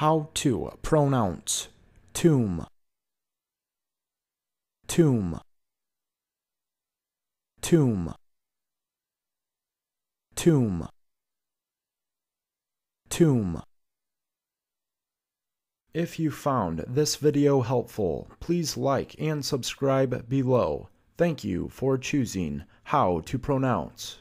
How to pronounce tomb, tomb, tomb, tomb, tomb. If you found this video helpful, please like and subscribe below. Thank you for choosing how to pronounce.